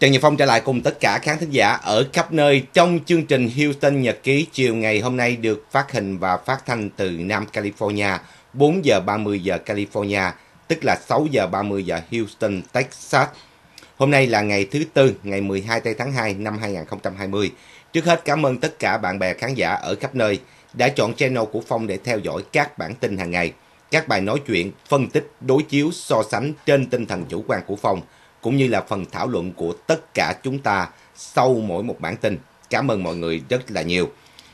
Trần Nhật Phong trở lại cùng tất cả khán thính giả ở khắp nơi trong chương trình Houston Nhật ký chiều ngày hôm nay được phát hình và phát thanh từ Nam California 4 giờ 30 giờ California, tức là 6 giờ 30 giờ Houston, Texas. Hôm nay là ngày thứ Tư, ngày 12 tây tháng 2 năm 2020. Trước hết cảm ơn tất cả bạn bè khán giả ở khắp nơi đã chọn channel của Phong để theo dõi các bản tin hàng ngày, các bài nói chuyện, phân tích, đối chiếu, so sánh trên tinh thần chủ quan của Phong – cũng như là phần thảo luận của tất cả chúng ta sau mỗi một bản tin. Cảm ơn mọi người rất là nhiều.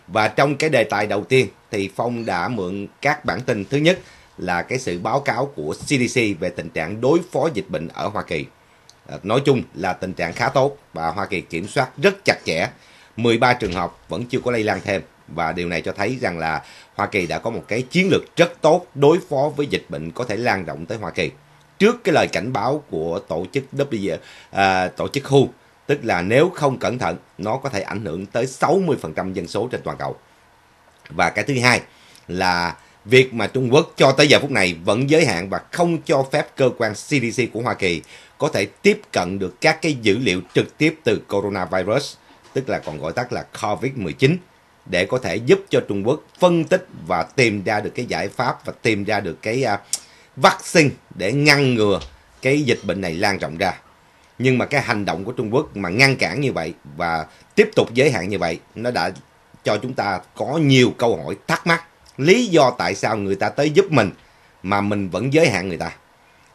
Và trong cái đề tài đầu tiên thì Phong đã mượn các bản tin. Thứ nhất là cái sự báo cáo của CDC về tình trạng đối phó dịch bệnh ở Hoa Kỳ. À, nói chung là tình trạng khá tốt và Hoa Kỳ kiểm soát rất chặt chẽ. 13 trường hợp vẫn chưa có lây lan thêm và điều này cho thấy rằng là Hoa Kỳ đã có một cái chiến lược rất tốt đối phó với dịch bệnh có thể lan rộng tới Hoa Kỳ trước cái lời cảnh báo của tổ chức W à, tổ chức WHO tức là nếu không cẩn thận nó có thể ảnh hưởng tới 60% dân số trên toàn cầu. Và cái thứ hai là việc mà Trung Quốc cho tới giờ phút này vẫn giới hạn và không cho phép cơ quan CDC của Hoa Kỳ có thể tiếp cận được các cái dữ liệu trực tiếp từ coronavirus, tức là còn gọi tắt là COVID-19 để có thể giúp cho Trung Quốc phân tích và tìm ra được cái giải pháp và tìm ra được cái uh, vaccine để ngăn ngừa cái dịch bệnh này lan rộng ra. Nhưng mà cái hành động của Trung Quốc mà ngăn cản như vậy và tiếp tục giới hạn như vậy, nó đã cho chúng ta có nhiều câu hỏi thắc mắc. Lý do tại sao người ta tới giúp mình mà mình vẫn giới hạn người ta.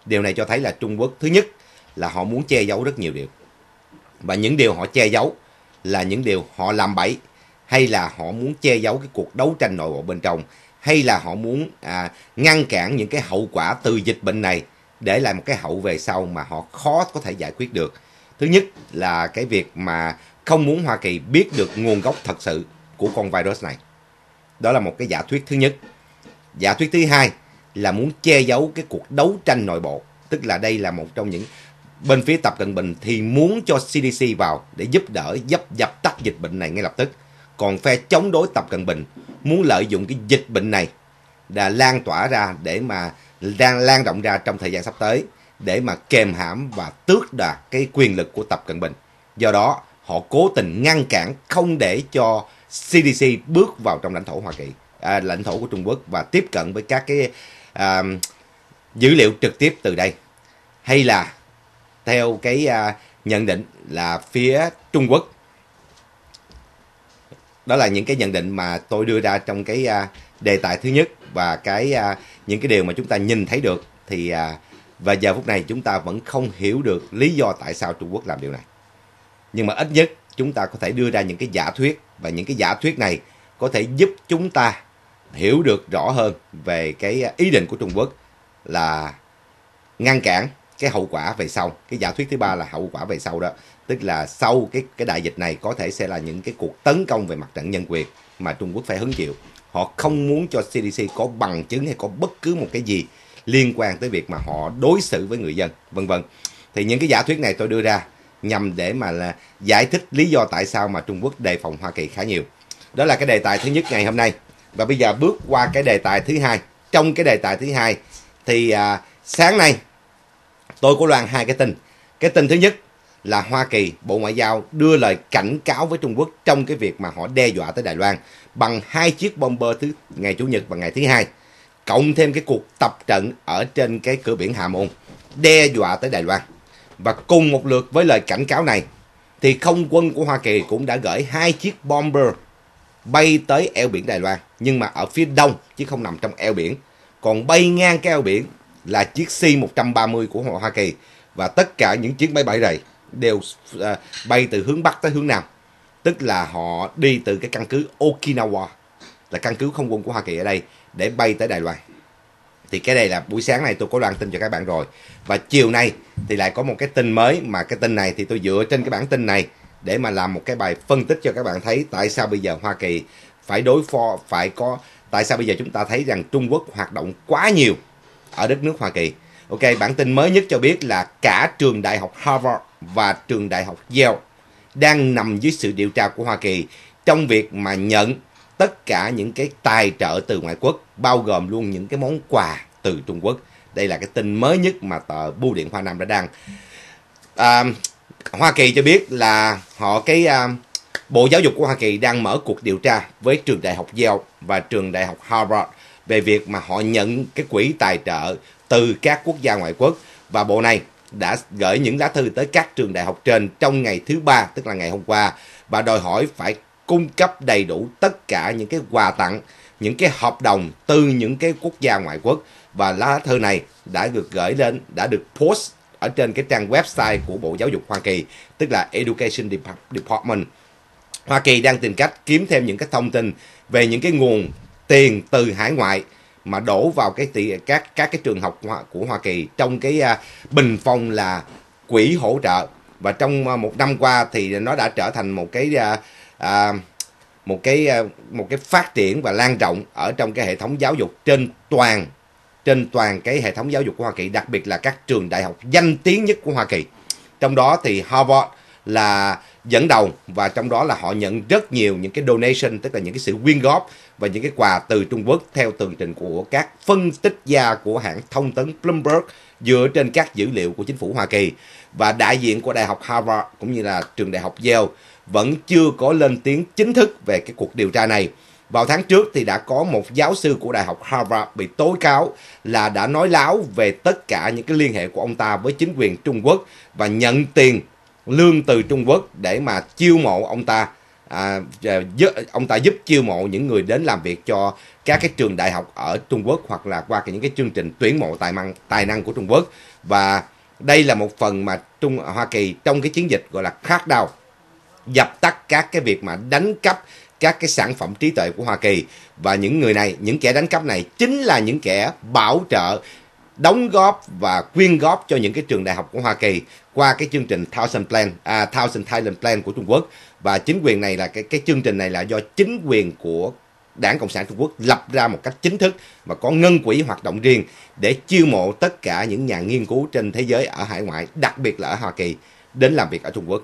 Điều này cho thấy là Trung Quốc thứ nhất là họ muốn che giấu rất nhiều điều. Và những điều họ che giấu là những điều họ làm bậy hay là họ muốn che giấu cái cuộc đấu tranh nội bộ bên trong hay là họ muốn à, ngăn cản những cái hậu quả từ dịch bệnh này để lại một cái hậu về sau mà họ khó có thể giải quyết được. Thứ nhất là cái việc mà không muốn Hoa Kỳ biết được nguồn gốc thật sự của con virus này. Đó là một cái giả thuyết thứ nhất. Giả thuyết thứ hai là muốn che giấu cái cuộc đấu tranh nội bộ. Tức là đây là một trong những bên phía Tập Cận Bình thì muốn cho CDC vào để giúp đỡ dập dập tắt dịch bệnh này ngay lập tức. Còn phe chống đối Tập Cận Bình muốn lợi dụng cái dịch bệnh này đã lan tỏa ra để mà đang lan rộng ra trong thời gian sắp tới để mà kềm hãm và tước đoạt cái quyền lực của Tập Cận Bình. Do đó, họ cố tình ngăn cản không để cho CDC bước vào trong lãnh thổ Hoa Kỳ, à, lãnh thổ của Trung Quốc và tiếp cận với các cái à, dữ liệu trực tiếp từ đây. Hay là theo cái à, nhận định là phía Trung Quốc đó là những cái nhận định mà tôi đưa ra trong cái uh, đề tài thứ nhất và cái uh, những cái điều mà chúng ta nhìn thấy được thì uh, và giờ phút này chúng ta vẫn không hiểu được lý do tại sao Trung Quốc làm điều này. Nhưng mà ít nhất chúng ta có thể đưa ra những cái giả thuyết và những cái giả thuyết này có thể giúp chúng ta hiểu được rõ hơn về cái ý định của Trung Quốc là ngăn cản cái hậu quả về sau. Cái giả thuyết thứ ba là hậu quả về sau đó tức là sau cái cái đại dịch này có thể sẽ là những cái cuộc tấn công về mặt trận nhân quyền mà Trung Quốc phải hứng chịu. Họ không muốn cho CDC có bằng chứng hay có bất cứ một cái gì liên quan tới việc mà họ đối xử với người dân, vân vân. Thì những cái giả thuyết này tôi đưa ra nhằm để mà là giải thích lý do tại sao mà Trung Quốc đề phòng Hoa Kỳ khá nhiều. Đó là cái đề tài thứ nhất ngày hôm nay. Và bây giờ bước qua cái đề tài thứ hai. Trong cái đề tài thứ hai thì à, sáng nay tôi có loan hai cái tin. Cái tin thứ nhất là Hoa Kỳ, Bộ Ngoại giao đưa lời cảnh cáo với Trung Quốc trong cái việc mà họ đe dọa tới Đài Loan bằng hai chiếc bomber thứ ngày Chủ nhật và ngày thứ hai, cộng thêm cái cuộc tập trận ở trên cái cửa biển Hà Môn đe dọa tới Đài Loan. Và cùng một lượt với lời cảnh cáo này thì không quân của Hoa Kỳ cũng đã gửi hai chiếc bomber bay tới eo biển Đài Loan nhưng mà ở phía đông chứ không nằm trong eo biển. Còn bay ngang cái eo biển là chiếc C-130 của Hoa Kỳ và tất cả những chiếc máy bay này đều à, bay từ hướng Bắc tới hướng Nam. Tức là họ đi từ cái căn cứ Okinawa, là căn cứ không quân của Hoa Kỳ ở đây, để bay tới Đài Loan. Thì cái này là buổi sáng này tôi có loan tin cho các bạn rồi. Và chiều nay thì lại có một cái tin mới mà cái tin này thì tôi dựa trên cái bản tin này để mà làm một cái bài phân tích cho các bạn thấy tại sao bây giờ Hoa Kỳ phải đối phó, phải có, tại sao bây giờ chúng ta thấy rằng Trung Quốc hoạt động quá nhiều ở đất nước Hoa Kỳ. Ok, bản tin mới nhất cho biết là cả trường đại học Harvard và trường đại học Yale đang nằm dưới sự điều tra của Hoa Kỳ trong việc mà nhận tất cả những cái tài trợ từ ngoại quốc, bao gồm luôn những cái món quà từ Trung Quốc. Đây là cái tin mới nhất mà tờ Bưu điện Hoa Nam đã đăng. À, Hoa Kỳ cho biết là họ cái à, Bộ Giáo dục của Hoa Kỳ đang mở cuộc điều tra với trường đại học Yale và trường đại học Harvard về việc mà họ nhận cái quỹ tài trợ từ các quốc gia ngoại quốc và bộ này đã gửi những lá thư tới các trường đại học trên trong ngày thứ ba, tức là ngày hôm qua, và đòi hỏi phải cung cấp đầy đủ tất cả những cái quà tặng, những cái hợp đồng từ những cái quốc gia ngoại quốc. Và lá thư này đã được gửi lên, đã được post ở trên cái trang website của Bộ Giáo dục Hoa Kỳ, tức là Education Department. Hoa Kỳ đang tìm cách kiếm thêm những cái thông tin về những cái nguồn tiền từ hải ngoại mà đổ vào cái tỷ, các các cái trường học của Hoa Kỳ trong cái uh, bình phong là quỹ hỗ trợ. Và trong uh, một năm qua thì nó đã trở thành một cái uh, uh, một cái uh, một cái phát triển và lan rộng ở trong cái hệ thống giáo dục trên toàn trên toàn cái hệ thống giáo dục của Hoa Kỳ đặc biệt là các trường đại học danh tiếng nhất của Hoa Kỳ. Trong đó thì Harvard là dẫn đầu và trong đó là họ nhận rất nhiều những cái donation, tức là những cái sự quyên góp và những cái quà từ Trung Quốc theo tường trình của các phân tích gia của hãng thông tấn Bloomberg dựa trên các dữ liệu của chính phủ Hoa Kỳ và đại diện của Đại học Harvard cũng như là trường Đại học Yale vẫn chưa có lên tiếng chính thức về cái cuộc điều tra này. Vào tháng trước thì đã có một giáo sư của Đại học Harvard bị tố cáo là đã nói láo về tất cả những cái liên hệ của ông ta với chính quyền Trung Quốc và nhận tiền lương từ Trung Quốc để mà chiêu mộ ông ta. À, giúp, ông ta giúp chiêu mộ những người đến làm việc cho các cái trường đại học ở Trung Quốc hoặc là qua những cái chương trình tuyển mộ tài năng tài năng của Trung Quốc. Và đây là một phần mà Trung Hoa Kỳ trong cái chiến dịch gọi là crackdown dập tắt các cái việc mà đánh cắp các cái sản phẩm trí tuệ của Hoa Kỳ. Và những người này những kẻ đánh cắp này chính là những kẻ bảo trợ đóng góp và quyên góp cho những cái trường đại học của Hoa Kỳ qua cái chương trình Thousand Plan, à, Thousand Thailand Plan của Trung Quốc và chính quyền này là cái cái chương trình này là do chính quyền của Đảng Cộng sản Trung Quốc lập ra một cách chính thức và có ngân quỹ hoạt động riêng để chiêu mộ tất cả những nhà nghiên cứu trên thế giới ở hải ngoại, đặc biệt là ở Hoa Kỳ đến làm việc ở Trung Quốc.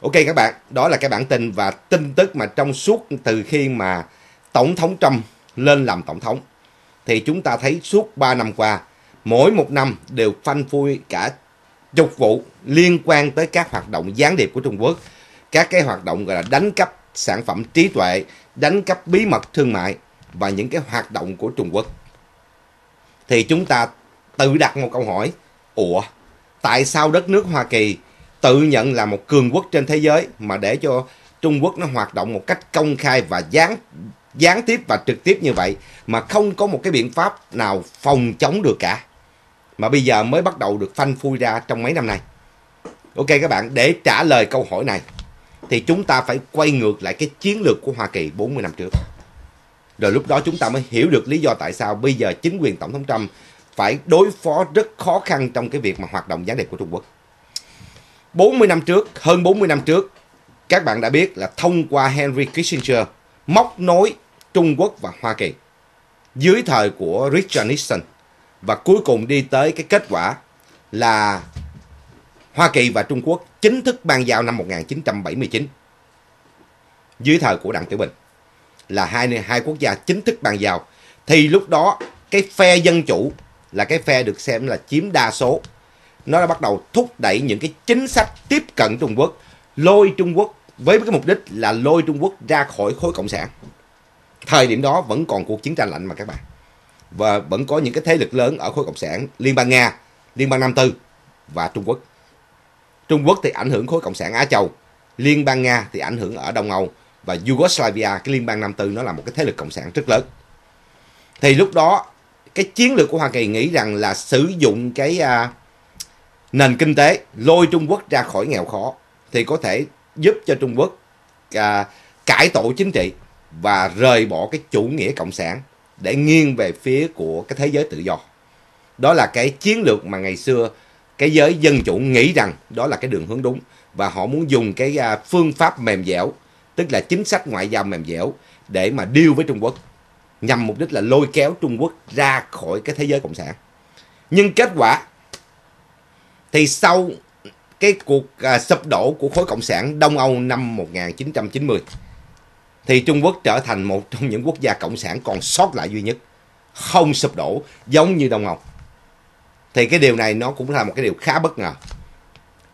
Ok các bạn, đó là cái bản tin và tin tức mà trong suốt từ khi mà Tổng thống Trump lên làm Tổng thống thì chúng ta thấy suốt 3 năm qua mỗi một năm đều phanh phui cả chục vụ liên quan tới các hoạt động gián điệp của Trung Quốc, các cái hoạt động gọi là đánh cắp sản phẩm trí tuệ, đánh cắp bí mật thương mại và những cái hoạt động của Trung Quốc. Thì chúng ta tự đặt một câu hỏi, ủa, tại sao đất nước Hoa Kỳ tự nhận là một cường quốc trên thế giới mà để cho Trung Quốc nó hoạt động một cách công khai và gián gián tiếp và trực tiếp như vậy mà không có một cái biện pháp nào phòng chống được cả mà bây giờ mới bắt đầu được phanh phui ra trong mấy năm nay. Ok các bạn, để trả lời câu hỏi này thì chúng ta phải quay ngược lại cái chiến lược của Hoa Kỳ 40 năm trước. Rồi lúc đó chúng ta mới hiểu được lý do tại sao bây giờ chính quyền Tổng thống Trump phải đối phó rất khó khăn trong cái việc mà hoạt động gián điệp của Trung Quốc. 40 năm trước, hơn 40 năm trước, các bạn đã biết là thông qua Henry Kissinger móc nối Trung Quốc và Hoa Kỳ dưới thời của Richard Nixon và cuối cùng đi tới cái kết quả là Hoa Kỳ và Trung Quốc chính thức ban giao năm 1979 dưới thời của Đặng Tiểu Bình là hai hai quốc gia chính thức ban giao. Thì lúc đó cái phe dân chủ là cái phe được xem là chiếm đa số. Nó đã bắt đầu thúc đẩy những cái chính sách tiếp cận Trung Quốc, lôi Trung Quốc với cái mục đích là lôi Trung Quốc ra khỏi khối cộng sản. Thời điểm đó vẫn còn cuộc chiến tranh lạnh mà các bạn và vẫn có những cái thế lực lớn ở khối cộng sản Liên bang Nga, Liên bang Nam Tư và Trung Quốc. Trung Quốc thì ảnh hưởng khối cộng sản Á Châu, Liên bang Nga thì ảnh hưởng ở Đông Âu và Yugoslavia, cái Liên bang Nam Tư nó là một cái thế lực cộng sản rất lớn. Thì lúc đó cái chiến lược của Hoa Kỳ nghĩ rằng là sử dụng cái uh, nền kinh tế lôi Trung Quốc ra khỏi nghèo khó thì có thể giúp cho Trung Quốc uh, cải tổ chính trị và rời bỏ cái chủ nghĩa cộng sản để nghiêng về phía của cái thế giới tự do. Đó là cái chiến lược mà ngày xưa cái giới dân chủ nghĩ rằng đó là cái đường hướng đúng và họ muốn dùng cái à, phương pháp mềm dẻo, tức là chính sách ngoại giao mềm dẻo để mà deal với Trung Quốc nhằm mục đích là lôi kéo Trung Quốc ra khỏi cái thế giới cộng sản. Nhưng kết quả thì sau cái cuộc à, sụp đổ của khối cộng sản Đông Âu năm 1990 thì Trung Quốc trở thành một trong những quốc gia cộng sản còn sót lại duy nhất, không sụp đổ giống như Đông Âu. Thì cái điều này nó cũng là một cái điều khá bất ngờ.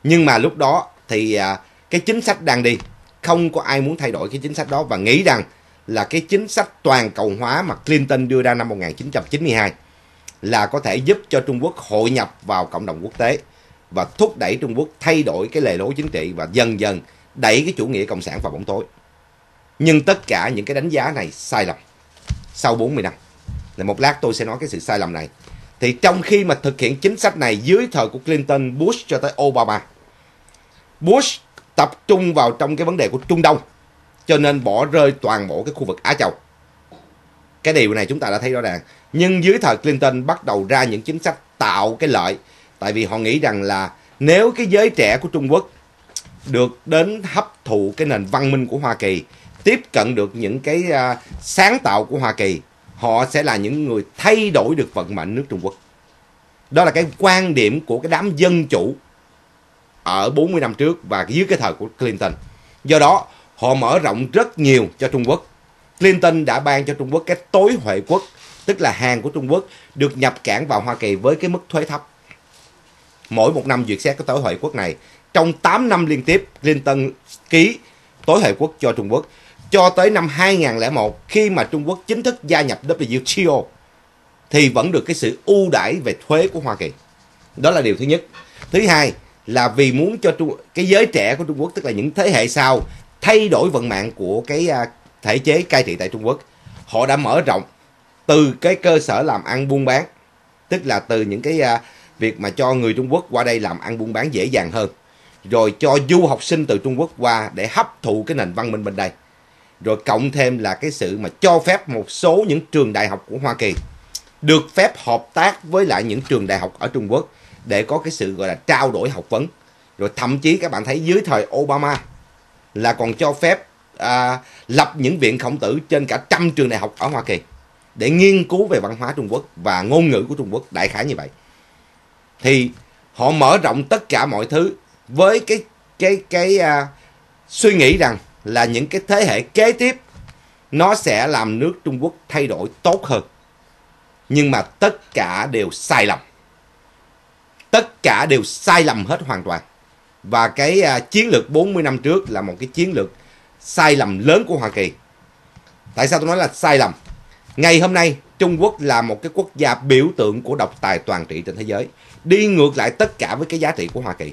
Nhưng mà lúc đó thì à, cái chính sách đang đi không có ai muốn thay đổi cái chính sách đó và nghĩ rằng là cái chính sách toàn cầu hóa mà Clinton đưa ra năm 1992 là có thể giúp cho Trung Quốc hội nhập vào cộng đồng quốc tế và thúc đẩy Trung Quốc thay đổi cái lề lối chính trị và dần dần đẩy cái chủ nghĩa cộng sản vào bóng tối. Nhưng tất cả những cái đánh giá này sai lầm sau 40 năm. Là một lát tôi sẽ nói cái sự sai lầm này. Thì trong khi mà thực hiện chính sách này dưới thời của Clinton, Bush cho tới Obama, Bush tập trung vào trong cái vấn đề của Trung Đông, cho nên bỏ rơi toàn bộ cái khu vực Á Châu. Cái điều này chúng ta đã thấy rõ ràng. Nhưng dưới thời Clinton bắt đầu ra những chính sách tạo cái lợi. Tại vì họ nghĩ rằng là nếu cái giới trẻ của Trung Quốc được đến hấp thụ cái nền văn minh của Hoa Kỳ, tiếp cận được những cái uh, sáng tạo của Hoa Kỳ, họ sẽ là những người thay đổi được vận mệnh nước Trung Quốc. Đó là cái quan điểm của cái đám dân chủ ở 40 năm trước và dưới cái thời của Clinton. Do đó, họ mở rộng rất nhiều cho Trung Quốc. Clinton đã ban cho Trung Quốc cái tối huệ quốc, tức là hàng của Trung Quốc được nhập cảng vào Hoa Kỳ với cái mức thuế thấp. Mỗi một năm duyệt xét cái tối huệ quốc này, trong 8 năm liên tiếp, Clinton ký tối huệ quốc cho Trung Quốc cho tới năm 2001 khi mà Trung Quốc chính thức gia nhập WTO thì vẫn được cái sự ưu đãi về thuế của Hoa Kỳ. Đó là điều thứ nhất. Thứ hai là vì muốn cho Trung, cái giới trẻ của Trung Quốc tức là những thế hệ sau thay đổi vận mạng của cái à, thể chế cai trị tại Trung Quốc. Họ đã mở rộng từ cái cơ sở làm ăn buôn bán, tức là từ những cái à, việc mà cho người Trung Quốc qua đây làm ăn buôn bán dễ dàng hơn, rồi cho du học sinh từ Trung Quốc qua để hấp thụ cái nền văn minh bên đây rồi cộng thêm là cái sự mà cho phép một số những trường đại học của Hoa Kỳ được phép hợp tác với lại những trường đại học ở Trung Quốc để có cái sự gọi là trao đổi học vấn. Rồi thậm chí các bạn thấy dưới thời Obama là còn cho phép à, lập những viện khổng tử trên cả trăm trường đại học ở Hoa Kỳ để nghiên cứu về văn hóa Trung Quốc và ngôn ngữ của Trung Quốc đại khái như vậy. Thì họ mở rộng tất cả mọi thứ với cái cái cái à, suy nghĩ rằng là những cái thế hệ kế tiếp nó sẽ làm nước Trung Quốc thay đổi tốt hơn. Nhưng mà tất cả đều sai lầm. Tất cả đều sai lầm hết hoàn toàn. Và cái uh, chiến lược 40 năm trước là một cái chiến lược sai lầm lớn của Hoa Kỳ. Tại sao tôi nói là sai lầm? Ngày hôm nay, Trung Quốc là một cái quốc gia biểu tượng của độc tài toàn trị trên thế giới. Đi ngược lại tất cả với cái giá trị của Hoa Kỳ.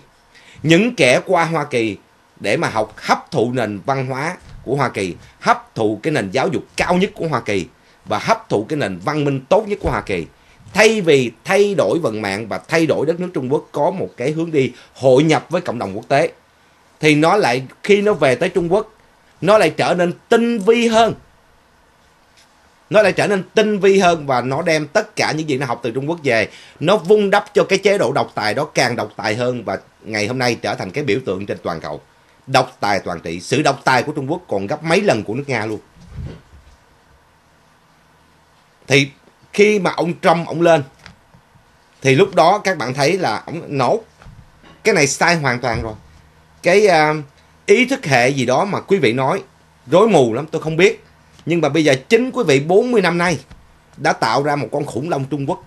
Những kẻ qua Hoa Kỳ để mà học hấp thụ nền văn hóa của Hoa Kỳ, hấp thụ cái nền giáo dục cao nhất của Hoa Kỳ và hấp thụ cái nền văn minh tốt nhất của Hoa Kỳ. Thay vì thay đổi vận mạng và thay đổi đất nước Trung Quốc có một cái hướng đi hội nhập với cộng đồng quốc tế thì nó lại khi nó về tới Trung Quốc nó lại trở nên tinh vi hơn. Nó lại trở nên tinh vi hơn và nó đem tất cả những gì nó học từ Trung Quốc về. Nó vung đắp cho cái chế độ độc tài đó càng độc tài hơn và ngày hôm nay trở thành cái biểu tượng trên toàn cầu độc tài toàn trị. Sự độc tài của Trung Quốc còn gấp mấy lần của nước Nga luôn. Thì khi mà ông Trump ông lên thì lúc đó các bạn thấy là ông nổ. Cái này sai hoàn toàn rồi. Cái uh, ý thức hệ gì đó mà quý vị nói rối mù lắm tôi không biết. Nhưng mà bây giờ chính quý vị 40 năm nay đã tạo ra một con khủng long Trung Quốc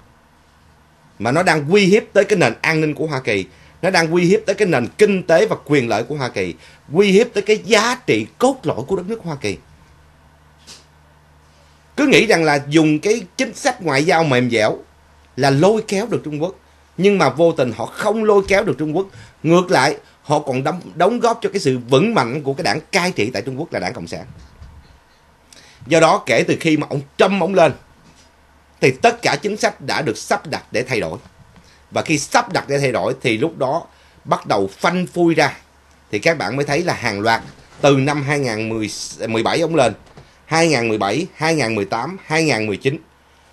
mà nó đang uy hiếp tới cái nền an ninh của Hoa Kỳ nó đang uy hiếp tới cái nền kinh tế và quyền lợi của Hoa Kỳ, uy hiếp tới cái giá trị cốt lõi của đất nước Hoa Kỳ. Cứ nghĩ rằng là dùng cái chính sách ngoại giao mềm dẻo là lôi kéo được Trung Quốc. Nhưng mà vô tình họ không lôi kéo được Trung Quốc. Ngược lại, họ còn đóng, đóng góp cho cái sự vững mạnh của cái đảng cai trị tại Trung Quốc là đảng Cộng sản. Do đó kể từ khi mà ông Trump ông lên thì tất cả chính sách đã được sắp đặt để thay đổi. Và khi sắp đặt để thay đổi thì lúc đó bắt đầu phanh phui ra. Thì các bạn mới thấy là hàng loạt từ năm 2017 ông lên. 2017, 2018, 2019.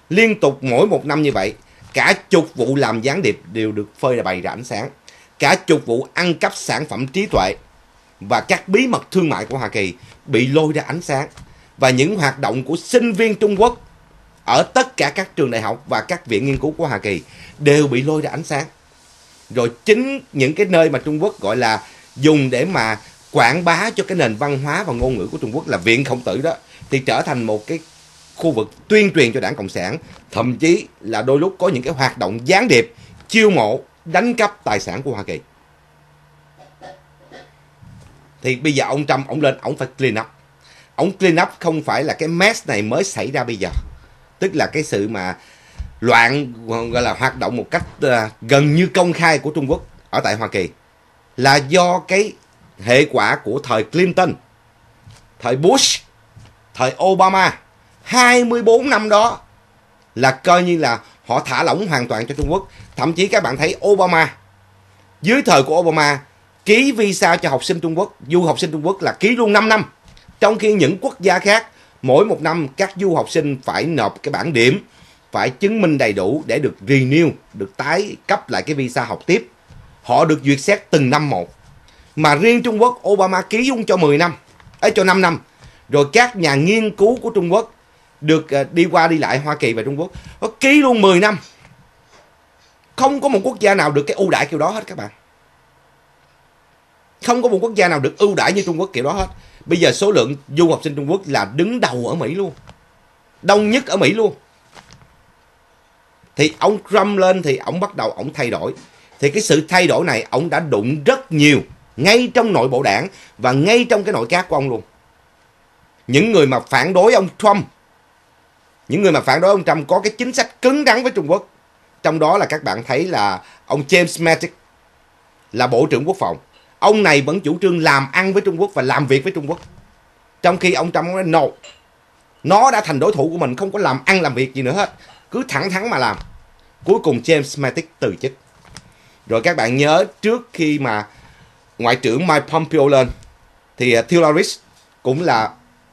Liên tục mỗi một năm như vậy, cả chục vụ làm gián điệp đều được phơi ra bày ra ánh sáng. Cả chục vụ ăn cắp sản phẩm trí tuệ và các bí mật thương mại của Hoa Kỳ bị lôi ra ánh sáng. Và những hoạt động của sinh viên Trung Quốc ở tất cả các trường đại học và các viện nghiên cứu của Hoa Kỳ đều bị lôi ra ánh sáng. Rồi chính những cái nơi mà Trung Quốc gọi là dùng để mà quảng bá cho cái nền văn hóa và ngôn ngữ của Trung Quốc là viện khổng tử đó thì trở thành một cái khu vực tuyên truyền cho đảng Cộng sản, thậm chí là đôi lúc có những cái hoạt động gián điệp, chiêu mộ, đánh cắp tài sản của Hoa Kỳ. thì bây giờ ông Trump ông lên ông phải clean up ông clean up không phải là cái mess này mới xảy ra bây giờ tức là cái sự mà loạn gọi là hoạt động một cách uh, gần như công khai của Trung Quốc ở tại Hoa Kỳ là do cái hệ quả của thời Clinton, thời Bush, thời Obama 24 năm đó là coi như là họ thả lỏng hoàn toàn cho Trung Quốc. Thậm chí các bạn thấy Obama dưới thời của Obama ký visa cho học sinh Trung Quốc, du học sinh Trung Quốc là ký luôn 5 năm. Trong khi những quốc gia khác mỗi một năm các du học sinh phải nộp cái bản điểm phải chứng minh đầy đủ để được renew, được tái cấp lại cái visa học tiếp. Họ được duyệt xét từng năm một. Mà riêng Trung Quốc, Obama ký dung cho 10 năm, ấy cho 5 năm. Rồi các nhà nghiên cứu của Trung Quốc được à, đi qua đi lại Hoa Kỳ và Trung Quốc, có ký luôn 10 năm. Không có một quốc gia nào được cái ưu đãi kiểu đó hết các bạn. Không có một quốc gia nào được ưu đãi như Trung Quốc kiểu đó hết. Bây giờ số lượng du học sinh Trung Quốc là đứng đầu ở Mỹ luôn. Đông nhất ở Mỹ luôn. Thì ông Trump lên thì ông bắt đầu ông thay đổi. Thì cái sự thay đổi này ông đã đụng rất nhiều, ngay trong nội bộ đảng và ngay trong cái nội các của ông luôn. Những người mà phản đối ông Trump, những người mà phản đối ông Trump có cái chính sách cứng rắn với Trung Quốc. Trong đó là các bạn thấy là ông James Mattis là bộ trưởng quốc phòng ông này vẫn chủ trương làm ăn với Trung Quốc và làm việc với Trung Quốc. Trong khi ông Trump nói no nó đã thành đối thủ của mình không có làm ăn làm việc gì nữa hết. Cứ thẳng thắn mà làm. Cuối cùng James Mattis từ chức. Rồi các bạn nhớ trước khi mà ngoại trưởng Mike Pompeo lên thì uh, cũng là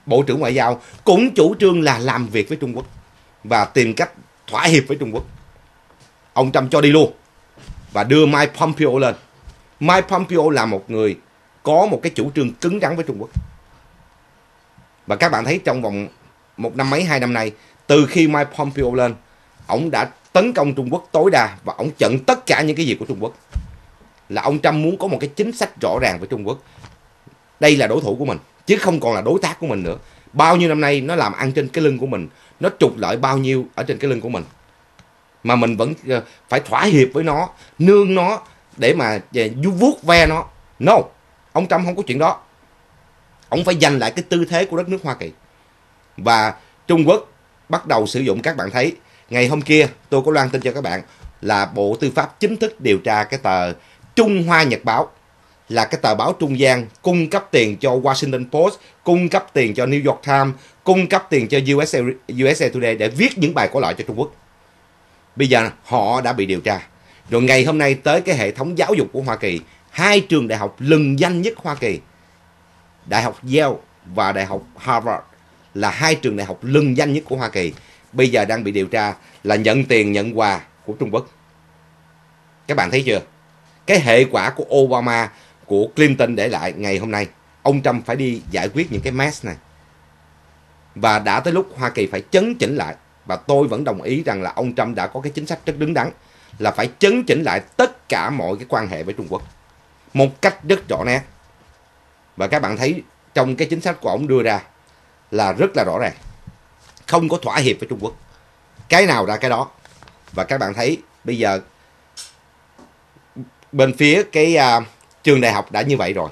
bộ trưởng ngoại giao cũng chủ trương là làm việc với Trung Quốc và tìm cách thỏa hiệp với Trung Quốc. Ông Trump cho đi luôn và đưa Mike Pompeo lên. Mike Pompeo là một người có một cái chủ trương cứng rắn với Trung Quốc và các bạn thấy trong vòng một năm mấy hai năm nay từ khi Mike Pompeo lên ông đã tấn công Trung Quốc tối đa và ông chặn tất cả những cái gì của Trung Quốc. Là ông Trump muốn có một cái chính sách rõ ràng với Trung Quốc. Đây là đối thủ của mình, chứ không còn là đối tác của mình nữa. Bao nhiêu năm nay nó làm ăn trên cái lưng của mình, nó trục lợi bao nhiêu ở trên cái lưng của mình. Mà mình vẫn ờ, phải thỏa hiệp với nó, nương nó để mà vuốt ve nó. No, ông Trump không có chuyện đó. Ông phải giành lại cái tư thế của đất nước Hoa Kỳ. Và Trung Quốc bắt đầu sử dụng các bạn thấy Ngày hôm kia tôi có loan tin cho các bạn là Bộ Tư pháp chính thức điều tra cái tờ Trung Hoa Nhật Báo là cái tờ báo trung gian cung cấp tiền cho Washington Post, cung cấp tiền cho New York Times, cung cấp tiền cho USA, USA Today để viết những bài có lợi cho Trung Quốc. Bây giờ họ đã bị điều tra. Rồi ngày hôm nay tới cái hệ thống giáo dục của Hoa Kỳ, hai trường đại học lừng danh nhất Hoa Kỳ, Đại học Yale và Đại học Harvard là hai trường đại học lừng danh nhất của Hoa Kỳ bây giờ đang bị điều tra là nhận tiền nhận quà của Trung Quốc. Các bạn thấy chưa? Cái hệ quả của Obama, của Clinton để lại ngày hôm nay, ông Trump phải đi giải quyết những cái mess này. Và đã tới lúc Hoa Kỳ phải chấn chỉnh lại. Và tôi vẫn đồng ý rằng là ông Trump đã có cái chính sách rất đứng đắn là phải chấn chỉnh lại tất cả mọi cái quan hệ với Trung Quốc. Một cách rất rõ nét. Và các bạn thấy trong cái chính sách của ông đưa ra là rất là rõ ràng không có thỏa hiệp với Trung Quốc cái nào ra cái đó và các bạn thấy bây giờ bên phía cái uh, trường đại học đã như vậy rồi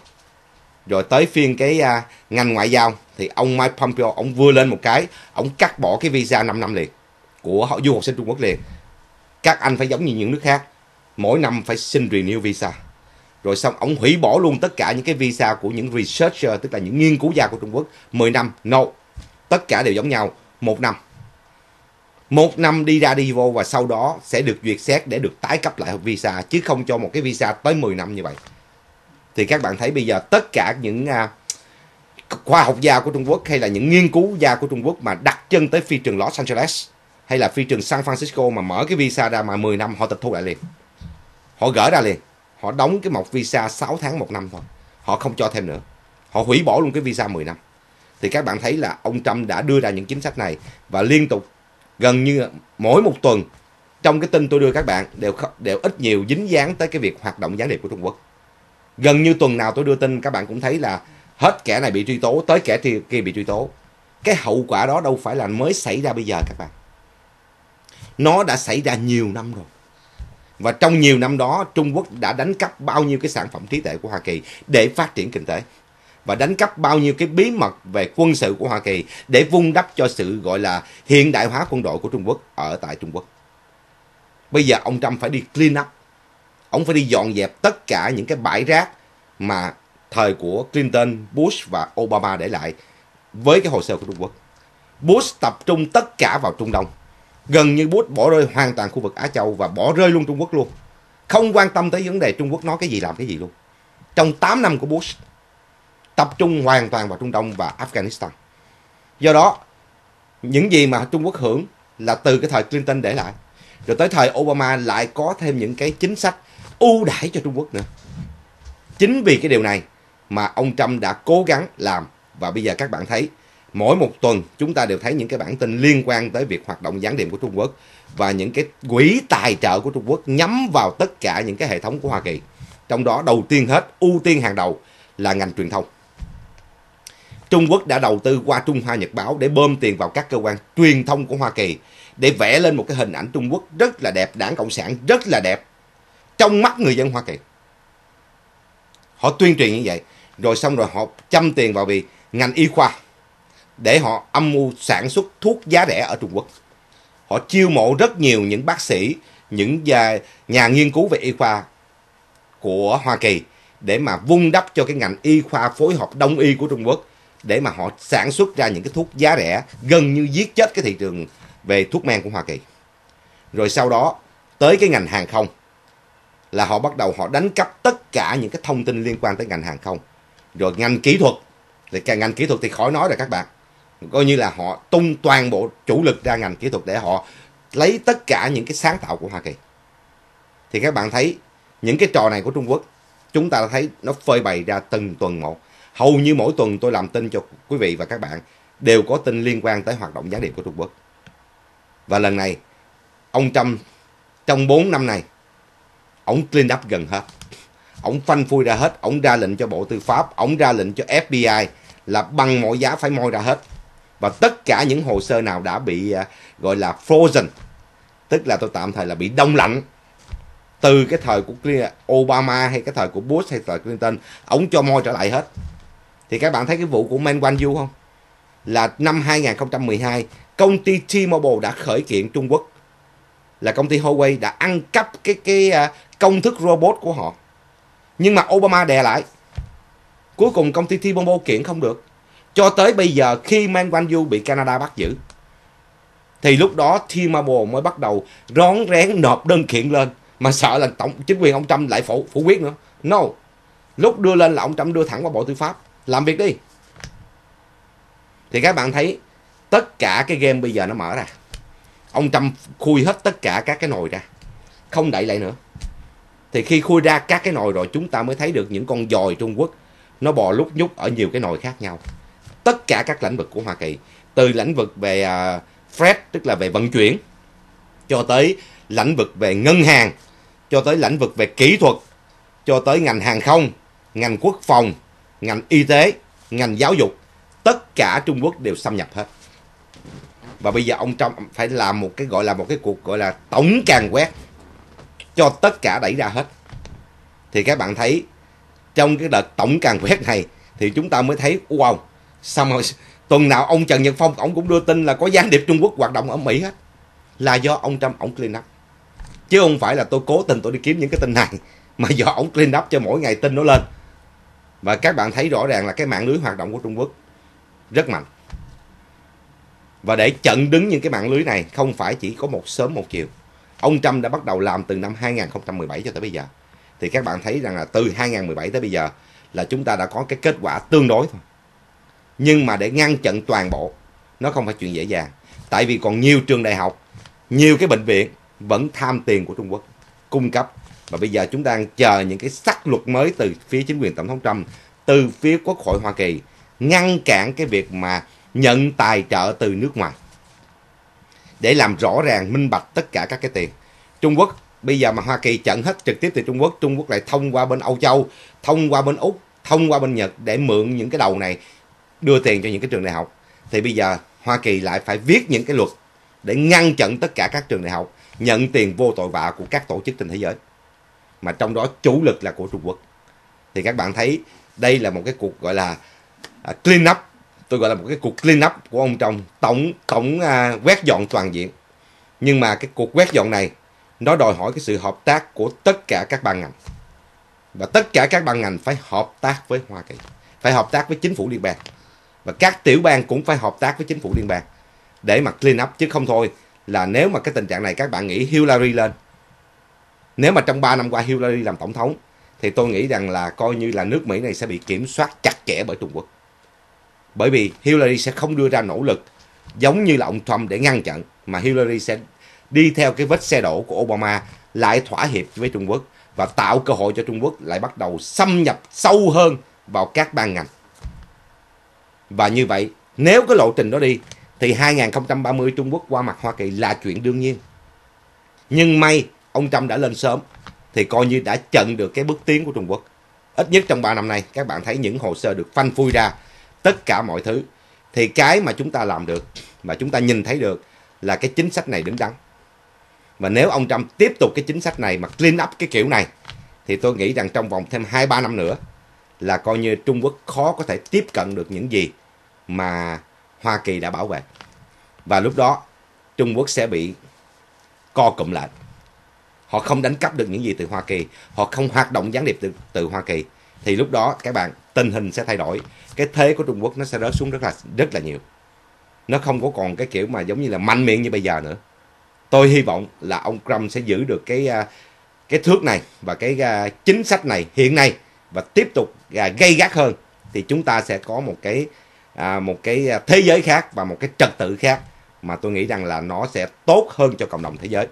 rồi tới phiên cái uh, ngành ngoại giao thì ông Mike Pompeo ông vừa lên một cái ông cắt bỏ cái visa 5 năm liền của họ du học sinh Trung Quốc liền các anh phải giống như những nước khác. Mỗi năm phải xin renew visa. Rồi xong ông hủy bỏ luôn tất cả những cái visa của những researcher tức là những nghiên cứu gia của Trung Quốc. 10 năm no. Tất cả đều giống nhau. Một năm. Một năm đi ra đi vô và sau đó sẽ được duyệt xét để được tái cấp lại visa chứ không cho một cái visa tới 10 năm như vậy. Thì các bạn thấy bây giờ tất cả những uh, khoa học gia của Trung Quốc hay là những nghiên cứu gia của Trung Quốc mà đặt chân tới phi trường Los Angeles hay là phi trường San Francisco mà mở cái visa ra mà 10 năm, họ tịch thu lại liền. Họ gỡ ra liền. Họ đóng cái một visa 6 tháng một năm thôi. Họ không cho thêm nữa. Họ hủy bỏ luôn cái visa 10 năm thì các bạn thấy là ông Trump đã đưa ra những chính sách này và liên tục, gần như mỗi một tuần, trong cái tin tôi đưa các bạn đều đều ít nhiều dính dáng tới cái việc hoạt động gián điệp của Trung Quốc. Gần như tuần nào tôi đưa tin, các bạn cũng thấy là hết kẻ này bị truy tố, tới kẻ kia bị truy tố. Cái hậu quả đó đâu phải là mới xảy ra bây giờ, các bạn. Nó đã xảy ra nhiều năm rồi. Và trong nhiều năm đó Trung Quốc đã đánh cắp bao nhiêu cái sản phẩm trí tuệ của Hoa Kỳ để phát triển kinh tế. và đánh cắp bao nhiêu cái bí mật về quân sự của Hoa Kỳ để vun đắp cho sự gọi là hiện đại hóa quân đội của Trung Quốc ở tại Trung Quốc. Bây giờ ông Trump phải đi clean up. Ông phải đi dọn dẹp tất cả những cái bãi rác mà thời của Clinton, Bush và Obama để lại với cái hồ sơ của Trung Quốc. Bush tập trung tất cả vào Trung Đông. Gần như Bush bỏ rơi hoàn toàn khu vực Á Châu và bỏ rơi luôn Trung Quốc luôn. Không quan tâm tới vấn đề Trung Quốc nói cái gì làm cái gì luôn. Trong 8 năm của Bush, tập trung hoàn toàn vào Trung Đông và Afghanistan. Do đó, những gì mà Trung Quốc hưởng là từ cái thời Clinton để lại. Rồi tới thời Obama lại có thêm những cái chính sách ưu đãi cho Trung Quốc nữa. Chính vì cái điều này mà ông Trump đã cố gắng làm và bây giờ các bạn thấy mỗi một tuần chúng ta đều thấy những cái bản tin liên quan tới việc hoạt động gián điệp của Trung Quốc và những cái quỹ tài trợ của Trung Quốc nhắm vào tất cả những cái hệ thống của Hoa Kỳ. Trong đó đầu tiên hết, ưu tiên hàng đầu là ngành truyền thông. Trung Quốc đã đầu tư qua Trung Hoa Nhật Báo để bơm tiền vào các cơ quan truyền thông của Hoa Kỳ để vẽ lên một cái hình ảnh Trung Quốc rất là đẹp, đảng Cộng sản rất là đẹp trong mắt người dân Hoa Kỳ. Họ tuyên truyền như vậy, rồi xong rồi họ chăm tiền vào vì ngành y khoa để họ âm mưu sản xuất thuốc giá rẻ ở Trung Quốc. Họ chiêu mộ rất nhiều những bác sĩ, những nhà nghiên cứu về y khoa của Hoa Kỳ để mà vun đắp cho cái ngành y khoa phối hợp đông y của Trung Quốc để mà họ sản xuất ra những cái thuốc giá rẻ gần như giết chết cái thị trường về thuốc men của Hoa Kỳ. Rồi sau đó tới cái ngành hàng không là họ bắt đầu họ đánh cắp tất cả những cái thông tin liên quan tới ngành hàng không. Rồi ngành kỹ thuật thì càng ngành kỹ thuật thì khỏi nói rồi các bạn. Coi như là họ tung toàn bộ chủ lực ra ngành kỹ thuật để họ lấy tất cả những cái sáng tạo của Hoa Kỳ. Thì các bạn thấy những cái trò này của Trung Quốc chúng ta thấy nó phơi bày ra từng tuần một. Hầu như mỗi tuần tôi làm tin cho quý vị và các bạn đều có tin liên quan tới hoạt động gián điệp của Trung Quốc. Và lần này, ông Trump trong 4 năm này, ông clean up gần hết. Ông phanh phui ra hết, ông ra lệnh cho Bộ Tư pháp, ông ra lệnh cho FBI là bằng mọi giá phải moi ra hết. Và tất cả những hồ sơ nào đã bị à, gọi là frozen, tức là tôi tạm thời là bị đông lạnh từ cái thời của Obama hay cái thời của Bush hay thời Clinton, ông cho moi trở lại hết. Thì các bạn thấy cái vụ của Men Wanyu không? Là năm 2012, công ty T-Mobile đã khởi kiện Trung Quốc là công ty Huawei đã ăn cắp cái cái à, công thức robot của họ. Nhưng mà Obama đè lại. Cuối cùng công ty T-Mobile kiện không được. Cho tới bây giờ khi Man Wanyu bị Canada bắt giữ, thì lúc đó T-Mobile mới bắt đầu rón rén nộp đơn kiện lên mà sợ là tổng, chính quyền ông Trump lại phủ phủ quyết nữa. No. Lúc đưa lên là ông Trump đưa thẳng qua Bộ Tư pháp làm việc đi. Thì các bạn thấy, tất cả cái game bây giờ nó mở ra. Ông Trump khui hết tất cả các cái nồi ra. Không đậy lại nữa. Thì khi khui ra các cái nồi rồi, chúng ta mới thấy được những con dòi Trung Quốc nó bò lúc nhúc ở nhiều cái nồi khác nhau. Tất cả các lĩnh vực của Hoa Kỳ. Từ lĩnh vực về uh, freight tức là về vận chuyển cho tới lĩnh vực về ngân hàng cho tới lĩnh vực về kỹ thuật cho tới ngành hàng không, ngành quốc phòng, ngành y tế, ngành giáo dục, tất cả Trung Quốc đều xâm nhập hết. Và bây giờ ông Trump phải làm một cái gọi là một cái cuộc gọi là tổng càn quét cho tất cả đẩy ra hết. Thì các bạn thấy trong cái đợt tổng càn quét này thì chúng ta mới thấy wow, sao mà tuần nào ông Trần Nhật Phong ông cũng đưa tin là có gián điệp Trung Quốc hoạt động ở Mỹ hết. Là do ông Trump ông clean up. Chứ không phải là tôi cố tình tôi đi kiếm những cái tin này, mà do ông clean up cho mỗi ngày tin nó lên. Và các bạn thấy rõ ràng là cái mạng lưới hoạt động của Trung Quốc rất mạnh. Và để chặn đứng những cái mạng lưới này, không phải chỉ có một sớm một chiều. Ông Trump đã bắt đầu làm từ năm 2017 cho tới bây giờ. Thì các bạn thấy rằng là từ 2017 tới bây giờ là chúng ta đã có cái kết quả tương đối thôi. Nhưng mà để ngăn chặn toàn bộ, nó không phải chuyện dễ dàng. Tại vì còn nhiều trường đại học, nhiều cái bệnh viện vẫn tham tiền của Trung Quốc cung cấp. Và bây giờ chúng ta đang chờ những cái sắc luật mới từ phía chính quyền Tổng thống Trump, từ phía Quốc hội Hoa Kỳ, ngăn cản cái việc mà nhận tài trợ từ nước ngoài. Để làm rõ ràng minh bạch tất cả các cái tiền. Trung Quốc bây giờ mà Hoa Kỳ chặn hết trực tiếp từ Trung Quốc, Trung Quốc lại thông qua bên Âu Châu, thông qua bên Úc, thông qua bên Nhật để mượn những cái đầu này đưa tiền cho những cái trường đại học. Thì bây giờ Hoa Kỳ lại phải viết những cái luật để ngăn chặn tất cả các trường đại học nhận tiền vô tội vạ của các tổ chức trên thế giới. Mà trong đó chủ lực là của Trung Quốc. Thì các bạn thấy đây là một cái cuộc gọi là à, clean up tôi gọi là một cái cuộc clean up của ông trong tổng tổng uh, quét dọn toàn diện nhưng mà cái cuộc quét dọn này nó đòi hỏi cái sự hợp tác của tất cả các ban ngành và tất cả các ban ngành phải hợp tác với Hoa Kỳ phải hợp tác với chính phủ liên bang và các tiểu bang cũng phải hợp tác với chính phủ liên bang để mà clean up, chứ không thôi là nếu mà cái tình trạng này các bạn nghĩ Hillary lên nếu mà trong 3 năm qua Hillary làm tổng thống, thì tôi nghĩ rằng là coi như là nước Mỹ này sẽ bị kiểm soát chặt chẽ bởi Trung Quốc bởi vì Hillary sẽ không đưa ra nỗ lực giống như là ông Trump để ngăn chặn, mà Hillary sẽ đi theo cái vết xe đổ của Obama lại thỏa hiệp với Trung Quốc và tạo cơ hội cho Trung Quốc lại bắt đầu xâm nhập sâu hơn vào các ban ngành. Và như vậy, nếu cái lộ trình đó đi thì 2030 Trung Quốc qua mặt Hoa Kỳ là chuyện đương nhiên. Nhưng may ông Trump đã lên sớm thì coi như đã chặn được cái bước tiến của Trung Quốc. Ít nhất trong 3 năm nay các bạn thấy những hồ sơ được phanh phui ra tất cả mọi thứ thì cái mà chúng ta làm được mà chúng ta nhìn thấy được là cái chính sách này đứng đắn và nếu ông Trump tiếp tục cái chính sách này mà clean up cái kiểu này thì tôi nghĩ rằng trong vòng thêm 2-3 năm nữa là coi như Trung Quốc khó có thể tiếp cận được những gì mà Hoa Kỳ đã bảo vệ. Và lúc đó Trung Quốc sẽ bị co cụm lại. Họ không đánh cắp được những gì từ Hoa Kỳ, họ không hoạt động gián điệp từ, từ Hoa Kỳ. Thì lúc đó các bạn tình hình sẽ thay đổi. Cái thế của Trung Quốc nó sẽ rớt xuống rất là rất là nhiều. Nó không có còn cái kiểu mà giống như là mạnh miệng như bây giờ nữa. Tôi hy vọng là ông Trump sẽ giữ được cái à, cái thước này và cái à, chính sách này hiện nay và tiếp tục à, gây gắt hơn. Thì chúng ta sẽ có một cái À, một cái à, thế giới khác và một cái trật tự khác mà tôi nghĩ rằng là nó sẽ tốt hơn cho cộng đồng thế giới.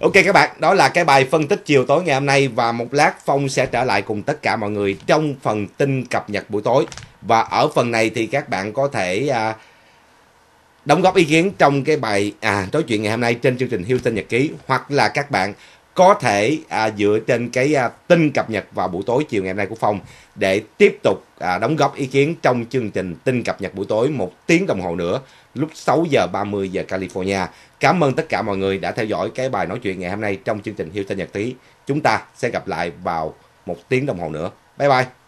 Ok các bạn, đó là cái bài phân tích chiều tối ngày hôm nay và một lát Phong sẽ trở lại cùng tất cả mọi người trong phần tin cập nhật buổi tối. Và ở phần này thì các bạn có thể à, đóng góp ý kiến trong cái bài à, nói chuyện ngày hôm nay trên chương trình Houston Nhật Ký hoặc là các bạn có thể à, dựa trên cái à, tin cập nhật vào buổi tối chiều ngày hôm nay của Phong để tiếp tục à, đóng góp ý kiến trong chương trình tin cập nhật buổi tối một tiếng đồng hồ nữa lúc 6 giờ 30 giờ California. Cảm ơn tất cả mọi người đã theo dõi cái bài nói chuyện ngày hôm nay trong chương trình Houston Nhật Tý. Chúng ta sẽ gặp lại vào một tiếng đồng hồ nữa. Bye bye.